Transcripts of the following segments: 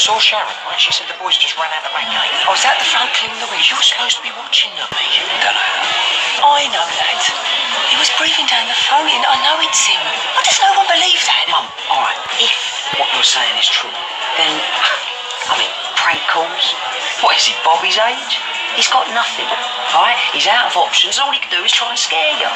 saw Sharon, right? She said the boys just ran out the back gate. Oh, I was at the front cleaning the window. You're supposed to be watching them, me. Don't know how. I know that. He was breathing down the phone and I know it's him. Why does no one believe that? Mum, all right, if what you're saying is true, then, I mean, prank calls? What is he, Bobby's age? He's got nothing, right? He's out of options. All he can do is try and scare you.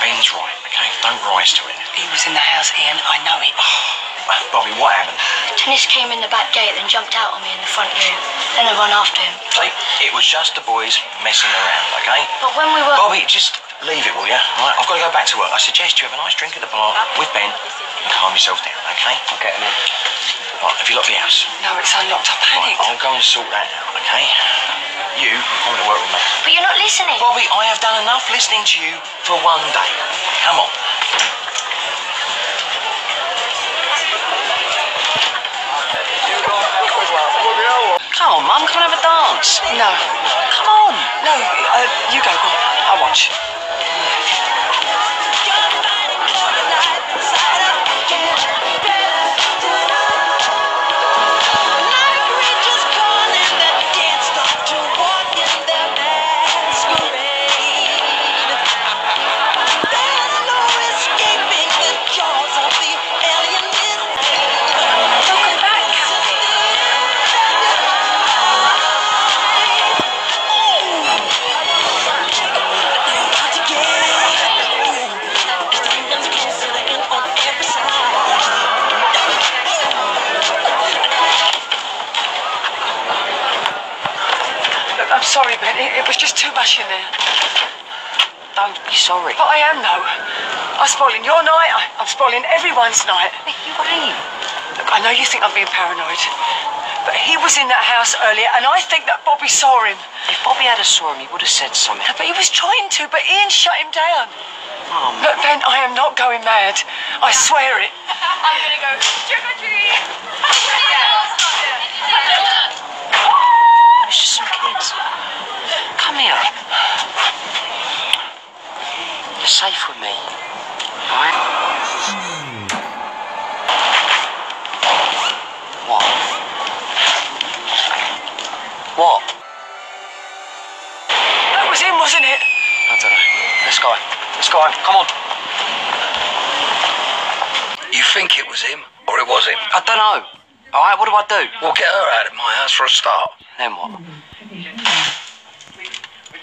Ben's right, okay? Don't rise to it. He was in the house, Ian. I know it. Bobby, what happened? Dennis came in the back gate and jumped out on me in the front room. Then I ran after him. See, it was just the boys messing around, okay? But when we were... Bobby, just leave it, will you? All right, I've got to go back to work. I suggest you have a nice drink at the bar with Ben and calm yourself down, okay? I'll get him in. Right, have you locked the house? No, it's unlocked. I panicked. Right, panicked. I'll go and sort that out, okay? You come to work with me. But you're not listening. Bobby, I have done enough listening to you for one day. Come on. Dance. No. Sorry, Ben. It, it was just too much in there. Don't be sorry. But I am, though. I'm spoiling your night. I, I'm spoiling everyone's night. You ain't. Look, I know you think I'm being paranoid, but he was in that house earlier, and I think that Bobby saw him. If Bobby had a saw him, he would have said something. But he was trying to, but Ian shut him down. Mum. Look, Ben, I am not going mad. I swear it. I'm gonna go trick or treat. It's just some kids. Come here. You're safe with me. Alright? What? What? That was him, wasn't it? I don't know. Let's go. Let's go. Come on. You think it was him, or it was him? I don't know. Alright, what do I do? Well, get her out of my house for a start. Then what? We've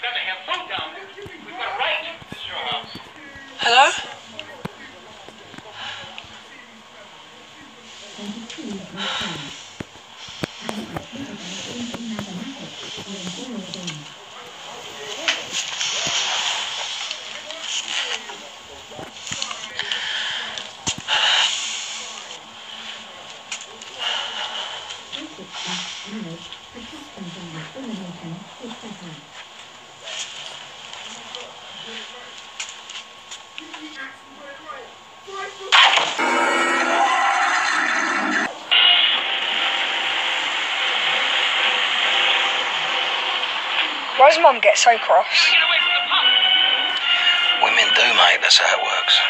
got to have food down there. We've got a right. This is your house. Hello? Why does Mum get so cross? Get away from the pump. Women do, mate. That's how it works.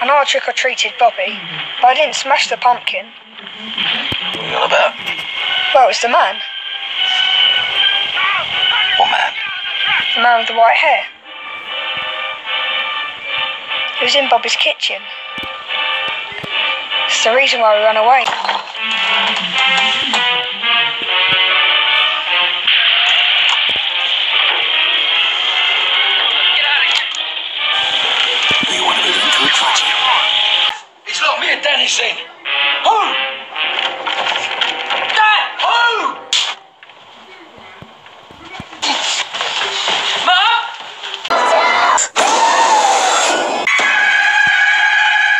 I know I trick or treated Bobby, but I didn't smash the pumpkin. What are you on about? Well, it was the man. What man? The man with the white hair. He was in Bobby's kitchen. It's the reason why we ran away. Get out of here. You want to move into a tragedy? He's locked me and Dennis in. Who?